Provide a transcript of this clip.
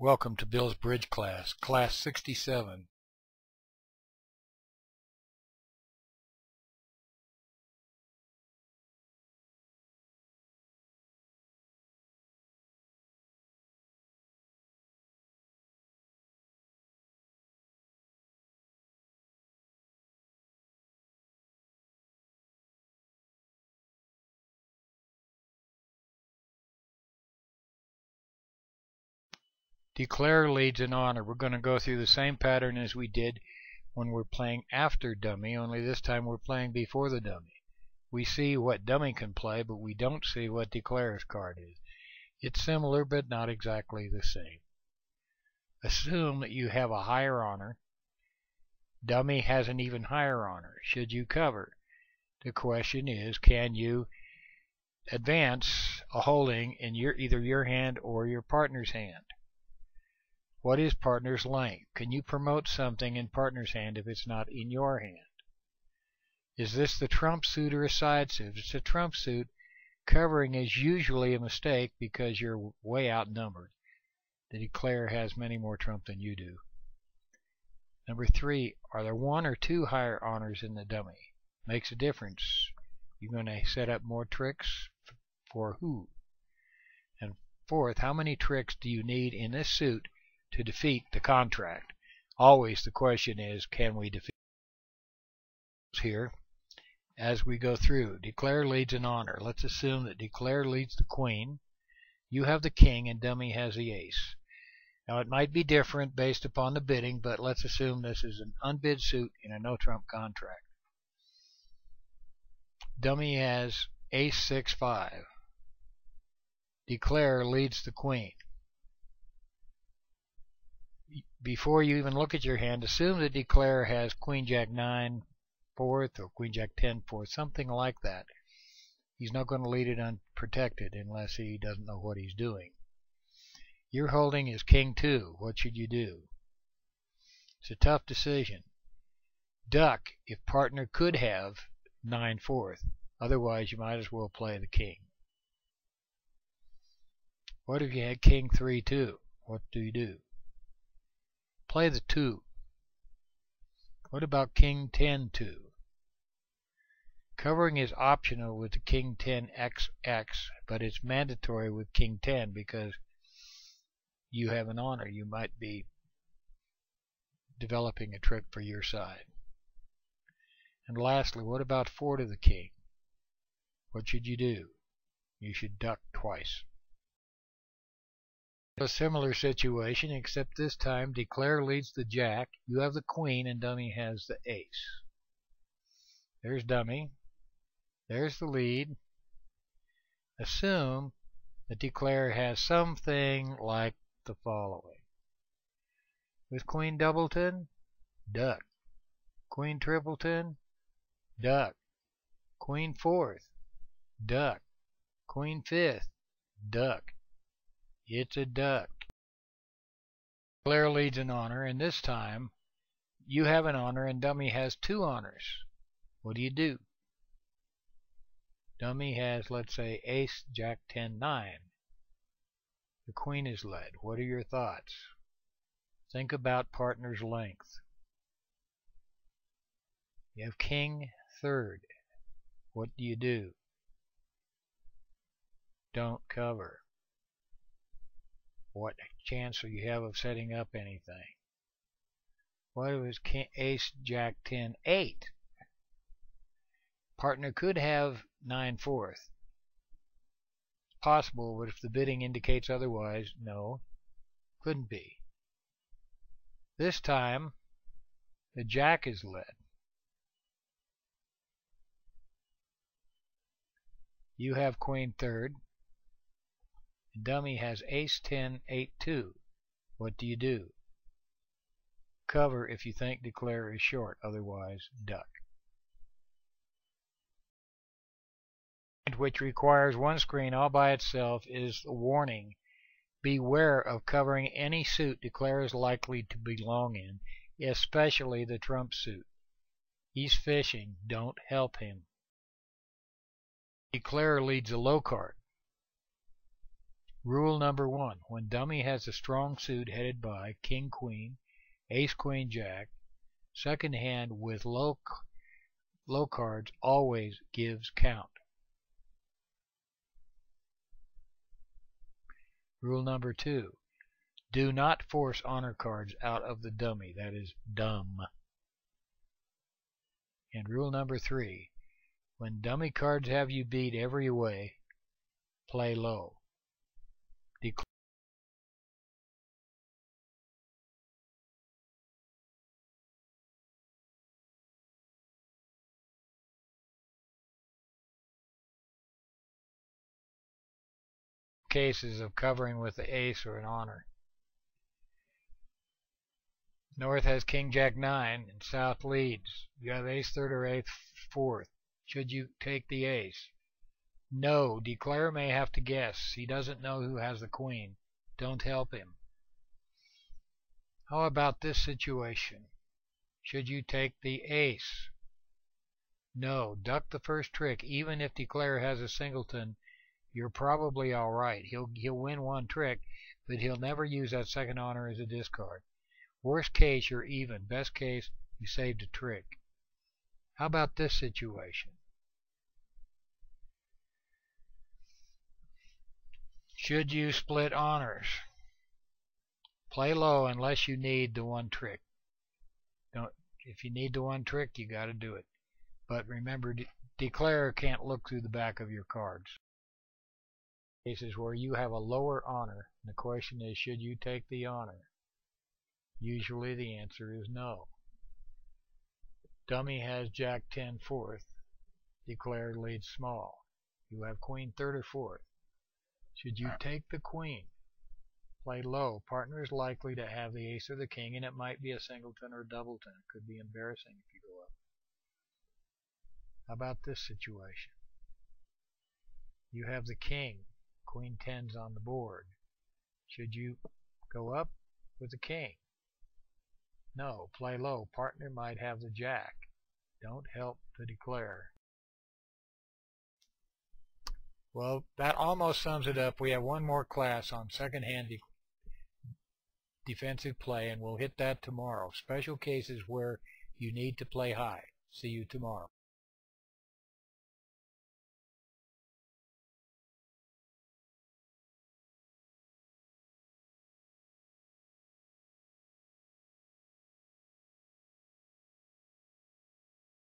Welcome to Bill's Bridge class, class 67. Declare leads in honor. We're going to go through the same pattern as we did when we're playing after dummy, only this time we're playing before the dummy. We see what dummy can play, but we don't see what declare's card is. It's similar, but not exactly the same. Assume that you have a higher honor. Dummy has an even higher honor. Should you cover? The question is, can you advance a holding in your either your hand or your partner's hand? What is partner's length? Can you promote something in partner's hand if it's not in your hand? Is this the trump suit or a side suit? If it's a trump suit, covering is usually a mistake because you're way outnumbered. The declarer has many more trump than you do. Number three, are there one or two higher honors in the dummy? Makes a difference. You're going to set up more tricks for who? And fourth, how many tricks do you need in this suit to defeat the contract. Always the question is, can we defeat here as we go through? Declare leads in honor. Let's assume that declare leads the queen. You have the king and dummy has the ace. Now it might be different based upon the bidding, but let's assume this is an unbid suit in a no trump contract. Dummy has ace 6 5. Declare leads the queen before you even look at your hand, assume that declare has Queen Jack 9 fourth or Queen Jack 10 fourth, something like that. He's not going to lead it unprotected unless he doesn't know what he's doing. Your holding is King 2. What should you do? It's a tough decision. Duck if partner could have 9 fourth. Otherwise, you might as well play the king. What if you had King 3 2? What do you do? Play the 2. What about King 10 2? Covering is optional with the King 10 XX, but it's mandatory with King 10 because you have an honor. You might be developing a trick for your side. And lastly, what about 4 to the King? What should you do? You should duck twice. A similar situation, except this time declare leads the jack, you have the queen, and dummy has the ace. There's dummy. There's the lead. Assume that declare has something like the following. With queen doubleton, duck. Queen tripleton, duck. Queen fourth, duck. Queen fifth, duck. It's a duck. Claire leads an honor, and this time you have an honor and Dummy has two honors. What do you do? Dummy has, let's say, ace, jack, ten, nine. The queen is led. What are your thoughts? Think about partner's length. You have king, third. What do you do? Don't cover what chance do you have of setting up anything? What if it's ace, jack, ten, eight? Partner could have 9 fourth. Possible, but if the bidding indicates otherwise, no, couldn't be. This time, the jack is led. You have queen third. Dummy has ace 10, 8, 2. What do you do? Cover if you think declare is short, otherwise duck. And Which requires one screen all by itself is a warning. Beware of covering any suit declare is likely to belong in, especially the trump suit. He's fishing, don't help him. Declare leads a low card Rule number one, when dummy has a strong suit headed by king queen, ace queen jack, second hand with low, low cards always gives count. Rule number two, do not force honor cards out of the dummy. That is dumb. And rule number three, when dummy cards have you beat every way, play low. Cases of covering with the ace or an honor. North has King Jack 9 and South leads. You have ace third or ace fourth. Should you take the ace? No, declare may have to guess. He doesn't know who has the queen. Don't help him. How about this situation? Should you take the ace? No, duck the first trick. Even if declare has a singleton, you're probably all right. He'll he'll win one trick, but he'll never use that second honor as a discard. Worst case, you're even. Best case, you saved a trick. How about this situation? Should you split honors? Play low unless you need the one trick. Don't, if you need the one trick, you got to do it. But remember, de declare can't look through the back of your cards. Cases where you have a lower honor, and the question is, should you take the honor? Usually the answer is no. Dummy has Jack 10 fourth. Declared leads small. You have Queen third or fourth. Should you take the Queen? Play low. Partner is likely to have the ace or the king, and it might be a singleton or a doubleton. It could be embarrassing if you go up. How about this situation? You have the king. Queen 10's on the board. Should you go up with the king? No, play low. Partner might have the jack. Don't help to declare. Well, that almost sums it up. We have one more class on second-hand de defensive play, and we'll hit that tomorrow. Special cases where you need to play high. See you tomorrow.